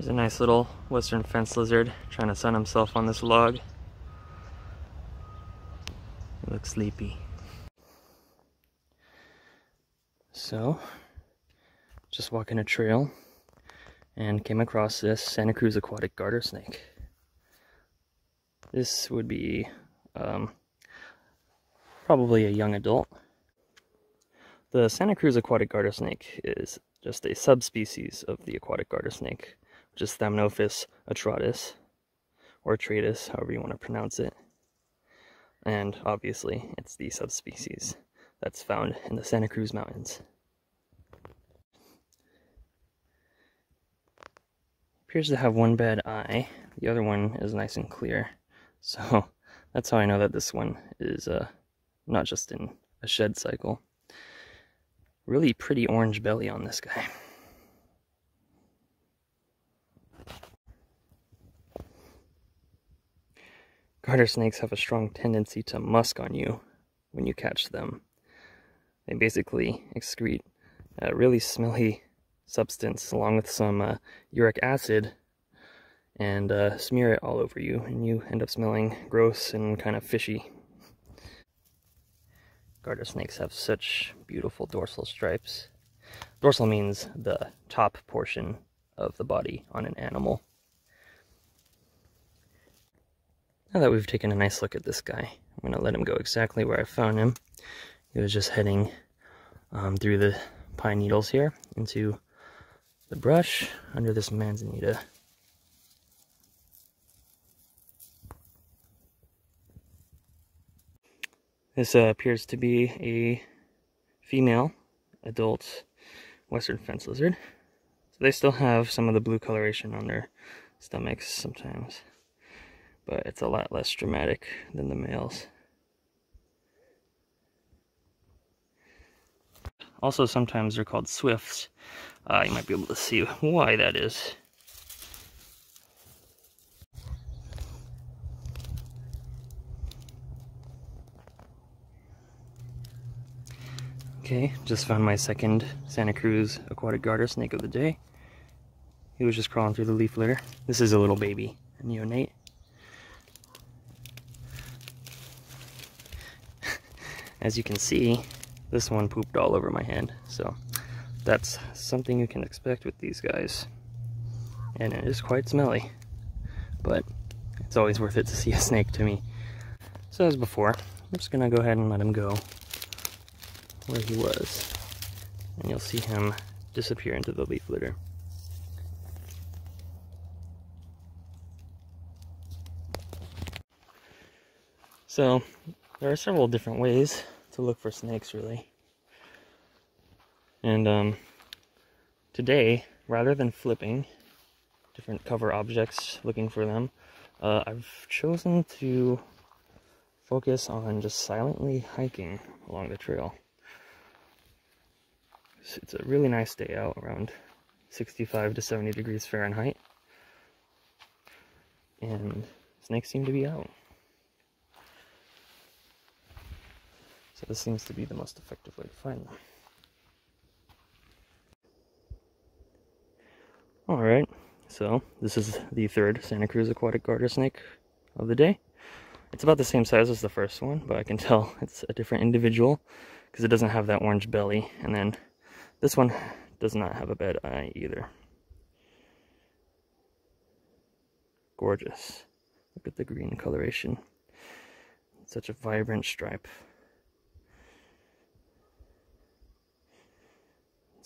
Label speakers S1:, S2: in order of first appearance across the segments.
S1: There's a nice little western fence lizard trying to sun himself on this log. He looks sleepy. So, just walking a trail and came across this Santa Cruz aquatic garter snake. This would be um, probably a young adult. The Santa Cruz aquatic garter snake is just a subspecies of the aquatic garter snake, is Thamnophis atratus, or Tratus, however you want to pronounce it. And obviously, it's the subspecies that's found in the Santa Cruz Mountains. Appears to have one bad eye. The other one is nice and clear. So that's how I know that this one is uh, not just in a shed cycle. Really pretty orange belly on this guy. Garter snakes have a strong tendency to musk on you when you catch them. They basically excrete a really smelly substance along with some uh, uric acid and uh, smear it all over you and you end up smelling gross and kind of fishy. Garter snakes have such beautiful dorsal stripes. Dorsal means the top portion of the body on an animal. Now that we've taken a nice look at this guy, I'm going to let him go exactly where I found him. He was just heading um, through the pine needles here into the brush under this manzanita. This uh, appears to be a female adult western fence lizard. So they still have some of the blue coloration on their stomachs sometimes, but it's a lot less dramatic than the males. Also, sometimes they're called swifts. Uh, you might be able to see why that is. Okay, just found my second Santa Cruz aquatic garter snake of the day. He was just crawling through the leaf litter. This is a little baby, a neonate. As you can see, this one pooped all over my hand, so that's something you can expect with these guys. And it is quite smelly, but it's always worth it to see a snake to me. So as before, I'm just gonna go ahead and let him go where he was. And you'll see him disappear into the leaf litter. So, there are several different ways to look for snakes, really. And um, today, rather than flipping different cover objects looking for them, uh, I've chosen to focus on just silently hiking along the trail. It's a really nice day out, around 65 to 70 degrees Fahrenheit. And snakes seem to be out. So this seems to be the most effective way to find them. Alright, so this is the third Santa Cruz aquatic garter snake of the day. It's about the same size as the first one, but I can tell it's a different individual because it doesn't have that orange belly. And then this one does not have a bad eye either. Gorgeous. Look at the green coloration. Such a vibrant stripe.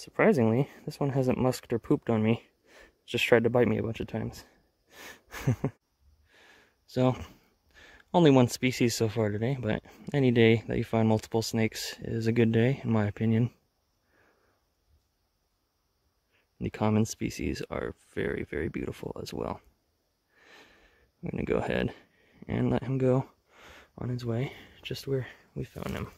S1: Surprisingly, this one hasn't musked or pooped on me. Just tried to bite me a bunch of times. so, only one species so far today, but any day that you find multiple snakes is a good day, in my opinion. The common species are very, very beautiful as well. I'm going to go ahead and let him go on his way just where we found him.